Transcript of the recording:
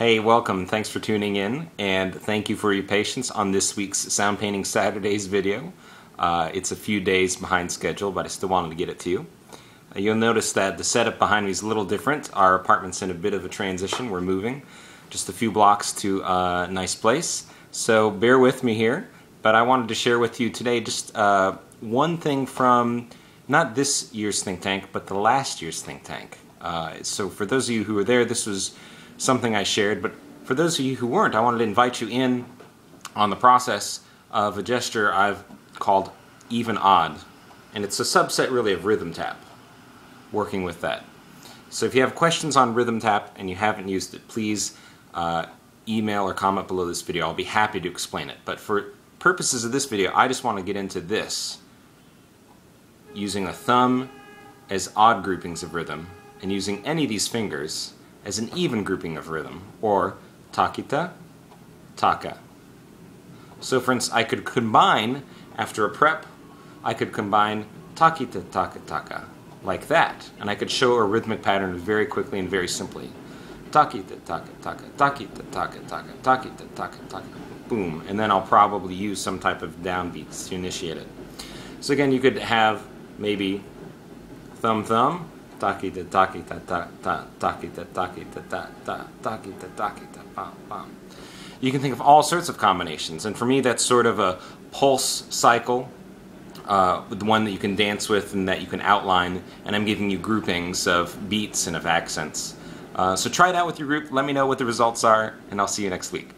Hey, welcome. Thanks for tuning in, and thank you for your patience on this week's Soundpainting Saturdays video. Uh, it's a few days behind schedule, but I still wanted to get it to you. Uh, you'll notice that the setup behind me is a little different. Our apartment's in a bit of a transition. We're moving just a few blocks to a nice place. So bear with me here, but I wanted to share with you today just uh, one thing from not this year's think tank, but the last year's think tank. Uh, so for those of you who were there, this was something I shared, but for those of you who weren't, I wanted to invite you in on the process of a gesture I've called even odd. And it's a subset really of rhythm tap, working with that. So if you have questions on rhythm tap and you haven't used it, please uh, email or comment below this video. I'll be happy to explain it. But for purposes of this video, I just want to get into this using a thumb as odd groupings of rhythm and using any of these fingers as an even grouping of rhythm, or takita, taka. So for instance, I could combine, after a prep, I could combine takita, taka, taka, like that. And I could show a rhythmic pattern very quickly and very simply. Takita, taka, taka, takita, taka, taka, takita, taka, taka, boom. And then I'll probably use some type of downbeats to initiate it. So again, you could have maybe thumb, thumb, taki ta taki ta ta ta taki ta taki ta ta ta taki ta taki ta bam bam. You can think of all sorts of combinations, and for me, that's sort of a pulse cycle, uh, the one that you can dance with and that you can outline. And I'm giving you groupings of beats and of accents. Uh, so try it out with your group. Let me know what the results are, and I'll see you next week.